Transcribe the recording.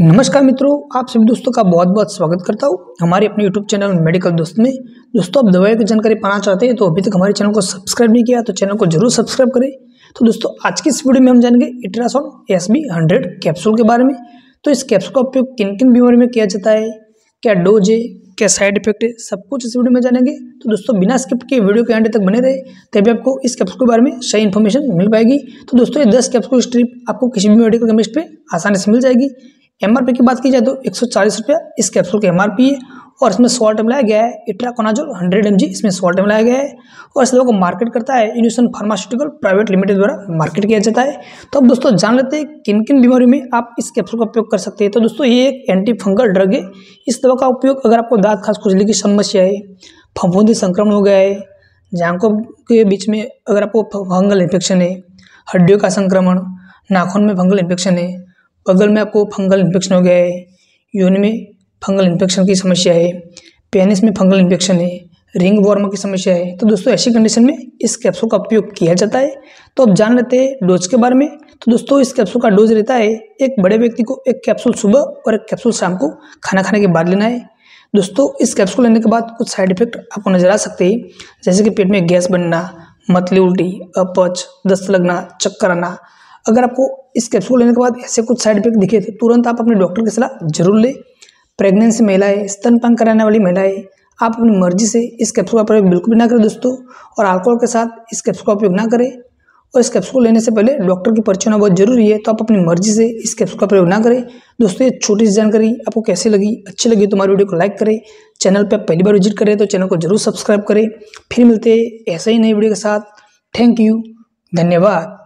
नमस्कार मित्रों, आप सभी दोस्तों का बहुत बहुत स्वागत करता हूँ हमारे अपने यूट्यूब चैनल मेडिकल दोस्त में। दोस्तों, आप दवाई की जानकारी पाना चाहते हैं तो अभी तक हमारे चैनल को सब्सक्राइब नहीं किया तो चैनल को ज़रूर सब्सक्राइब करें। तो दोस्तों, आज की इस वीडियो में हम जानेंगे Itrason S B hundred capsule के बारे में। तो इस कैप्सूल का उपयोग किन किन बीमारी में किया जाता है? क्या डोज है? क्या साइड इफ़ेक्ट है? सब कुछ इस वीडियो में जानेंगे। तो दोस्तों, बिना स्किप के वीडियो के एंड तक बने रहे, तभी आपको इस कैप्सूल के बारे में सही इन्फॉर्मेशन मिल पाएगी। तो दोस्तों, ये दस कैप्सूल स्ट्रिप आपको किसी भी मेडिकल केमिस्ट पे आसानी से मिल जाएगी। एमआरपी की बात की जाए तो एक सौ चालीस रुपया इस कैप्सूल का एमआरपी है और इसमें सॉल्ट मिलाया गया है इट्राकोनाजोल हंड्रेड एम इसमें सॉल्ट मिलाया गया है और इस दवा को मार्केट करता है इन्यूसन फार्मास्यूटिकल प्राइवेट लिमिटेड द्वारा मार्केट किया जाता है। तो अब दोस्तों जान लेते हैं किन किन बीमारियों में आप इस कैप्सूल का उपयोग कर सकते हैं। तो दोस्तों ये एक एंटी फंगल ड्रग है। इस दवा का उपयोग अगर आपको दांत, खास, खुजली की समस्या है, फफूंदी संक्रमण हो गया है जांकों के बीच में अगर आपको फंगल इन्फेक्शन है, हड्डियों का संक्रमण, नाखून में फंगल इन्फेक्शन है बगल में आपको फंगल इन्फेक्शन हो गया है यून में फंगल इन्फेक्शन की समस्या है पेनिस में फंगल इन्फेक्शन है रिंग वॉर्म की समस्या है। तो दोस्तों, ऐसी कंडीशन में इस कैप्सूल का उपयोग किया जाता है। तो अब जान लेते हैं डोज के बारे में। तो दोस्तों, इस कैप्सूल का डोज रहता है, एक बड़े व्यक्ति को एक कैप्सूल सुबह और एक कैप्सूल शाम को खाना खाने के बाद लेना है। दोस्तों, इस कैप्सूल लेने के बाद कुछ साइड इफ़ेक्ट आपको नज़र आ सकते हैं। जैसे कि पेट में गैस बनना, मतली उल्टी, अपच, दस्त लगना, चक्कर आना अगर आपको इस कैप्सूल लेने के बाद ऐसे कुछ साइड इफ़ेक्ट दिखे थे तुरंत आप अपने डॉक्टर की सलाह ज़रूर लें। प्रेगनेंसी महिलाएँ स्तनपान कराने वाली महिलाएँ, आप अपनी मर्ज़ी से इस कैप्सूल का प्रयोग बिल्कुल भी ना करें दोस्तों और अल्कोहल के साथ इस कैप्सूल का उपयोग ना करें। और इस कैप्सूल लेने से पहले डॉक्टर की परिचय होना बहुत ज़रूरी है तो आप अपनी मर्ज़ी से इस कैप्सूल का प्रयोग ना करें। दोस्तों, ये छोटी सी जानकारी आपको कैसी लगी, अच्छी लगी तो हमारी वीडियो को लाइक करें। चैनल पर पहली बार विज़िट करें तो चैनल को ज़रूर सब्सक्राइब करें। फिर मिलते हैं ऐसे ही नई वीडियो के साथ। थैंक यू धन्यवाद।